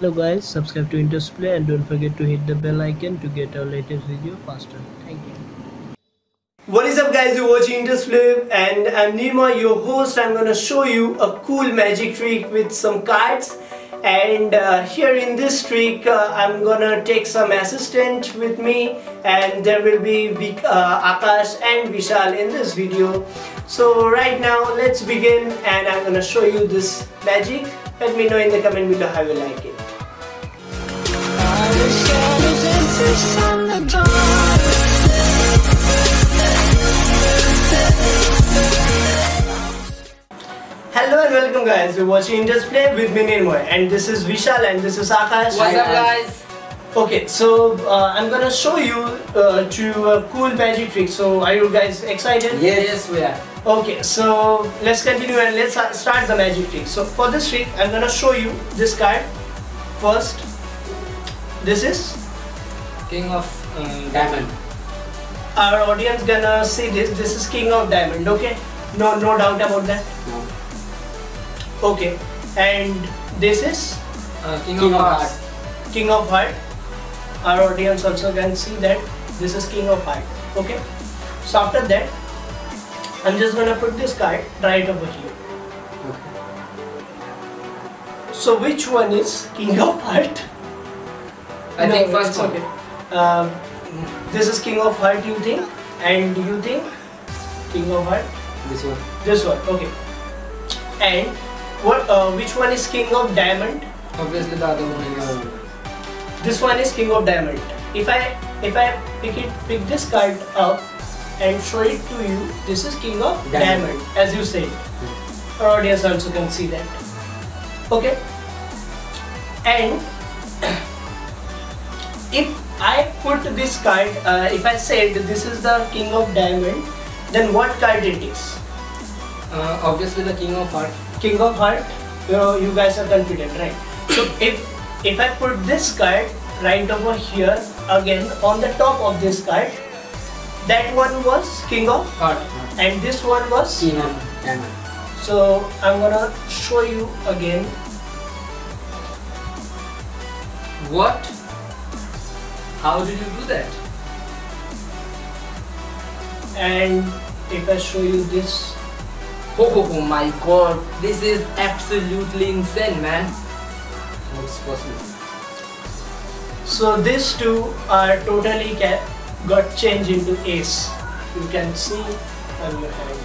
Hello guys, subscribe to Interest Play and don't forget to hit the bell icon to get our latest video faster. Thank you. What is up guys, you're watching Interest Play and I'm Nirmoy, your host. I'm gonna show you a cool magic trick with some cards and uh, here in this trick uh, I'm gonna take some assistant with me and there will be uh, Akash and Vishal in this video. So right now let's begin and I'm gonna show you this magic. Let me know in the comment below how you like it. Hello and welcome guys, you're watching Interest Play with me Nirmoy and this is Vishal and this is Akash. What's up guys? Okay, so uh, I'm gonna show you uh, to a cool magic trick. So are you guys excited? Yes, we are. Okay, so let's continue and let's uh, start the magic trick. So for this trick, I'm gonna show you this card first. This is King of um, Diamond. our audience gonna see this. This is King of Diamond. Okay, no no doubt about that. No. Okay, and this is Uh, King, King of of Hearts. King of Heart. Our audience also can see that this is King of Heart. Okay. So after that, I'm just gonna put this card right over here. Okay. So which one is King of Heart? I No, think first one. okay. Um, this is King of Heart, you think, and you think King of Heart. This one. This one, okay. And what? Uh, which one is King of Diamond? Obviously the other one is. This one is King of Diamond. If I if I pick it pick this card up and show it to you, this is King of Diamond, Diamond. as you said. Our audience also can see that. Okay. And if I put this card, uh, if I said this is the King of Diamond, then what card it is? Uh, obviously the King of heart. King of Heart, you, know, you guys are confident, right? So if if I put this card right over here again on the top of this card, that one was King of Heart. and this one was King of Diamond. so I'm gonna show you again. What? How did you do that? And if I show you this, Oh, oh, oh my god, this is absolutely insane, man. What's possible? so these two are totally got changed into ace. You can see on your hand.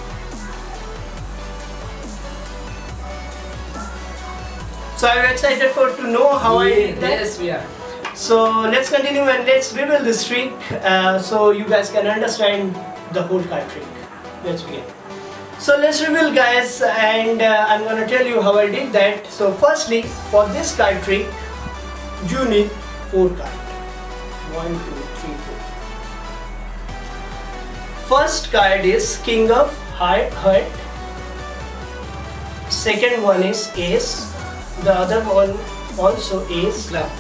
So I'm excited for to know how I did that. Yes, we are. So let's continue and let's reveal this trick uh, so you guys can understand the whole card trick. Let's begin. So let's reveal guys and uh, I'm gonna tell you how I did that. So firstly for this card trick you need four cards. One, two, three, four. First card is King of Heart. Heart. Second one is Ace. The other one also Ace Club.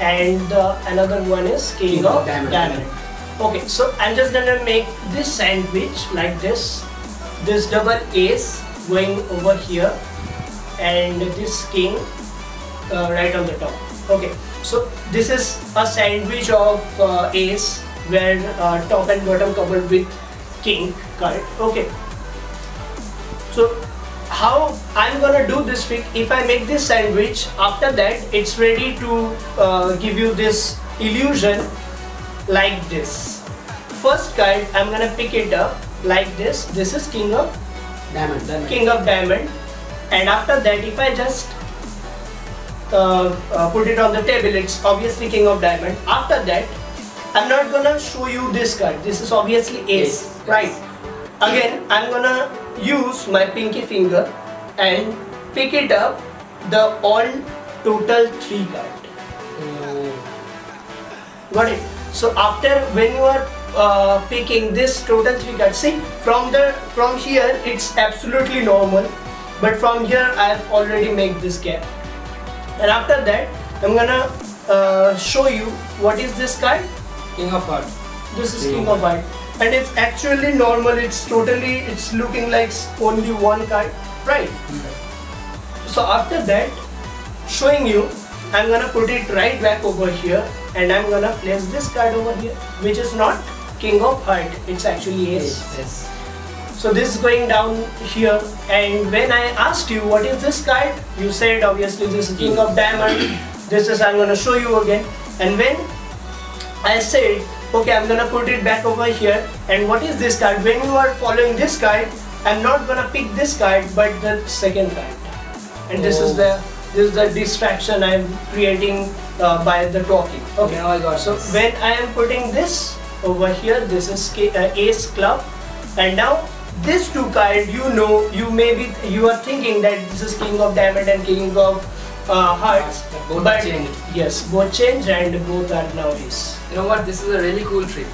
And uh, another one is king, King of, diamond. diamond. Okay, so I'm just gonna make this sandwich like this. This double ace going over here, and this king uh, right on the top. Okay, so this is a sandwich of uh, ace where uh, top and bottom coupled with king card. Okay, so how I'm gonna do this trick if I make this sandwich after that it's ready to uh, give you this illusion like this. First card I'm gonna pick it up like this. This is king of Diamond. Diamond. king of diamond. And after that if I just uh, uh, put it on the table it's obviously king of diamond. After that I'm not gonna show you this card. This is obviously ace Ace, right again I'm gonna use my pinky finger and pick it up the all total three card Oh. got it? So after when you are uh, picking this total three cards see from the from here it's absolutely normal but from here I've already made this gap. And after that I'm gonna uh, show you what is this card? King of Hearts. this is King king of white and it's actually normal. It's totally it's looking like only one card right. So after that showing you I'm gonna put it right back over here. And I'm gonna place this card over here which is not king of heart. It's actually ace. Yes. so this is going down here. And when I asked you what is this card? You said obviously this is king of diamond. This is I'm gonna show you again. And when I said okay I'm gonna put it back over here. And what is this card? When you are following this card I'm not gonna pick this card but the second card. And this is Oh. the this is the distraction I'm creating uh, by the talking. Okay Now I got so when I am putting this over here, this is K- uh, Ace Club, and now this two card, you know, you may be, you are thinking that this is King of Diamond and King of uh, Hearts, Both but changed. yes, both changed and both are now Ace. You know what? This is a really cool trick.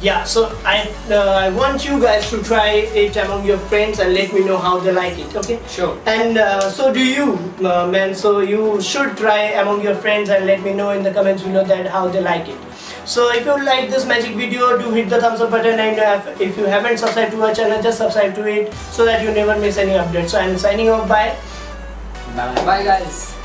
Yeah, so I uh, I want you guys to try it among your friends and let me know how they like it. Okay. Sure. And uh, so do you, uh, man. So you should try among your friends and let me know in the comments below that how they like it. So if you like this magic video, do hit the thumbs up button and uh, if you haven't subscribed to our channel, just subscribe to it so that you never miss any updates. So I'm signing off. Bye. Bye bye, guys.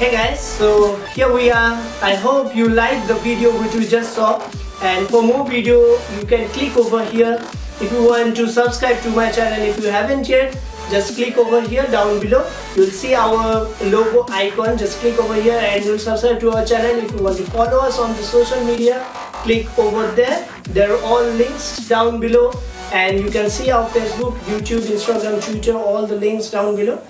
Hey guys, so here we are. I hope you liked the video which we just saw. And for more video, you can click over here. If you want to subscribe to my channel, if you haven't yet, just click over here down below. You'll see our logo icon. Just click over here and you'll subscribe to our channel. If you want to follow us on the social media, click over there. There are all links down below. And you can see our Facebook, YouTube, Instagram, Twitter, all the links down below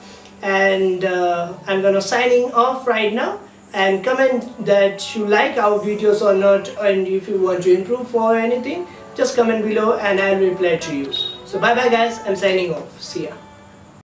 and uh, I'm gonna signing off right now. And comment that you like our videos or not and if you want to improve for anything just comment below and I'll reply to you. So bye bye guys. I'm signing off. See ya